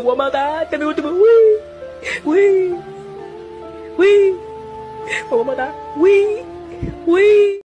Agua matar, este es último. Uy, uy, uy. Vamos a matar. Uy, uy.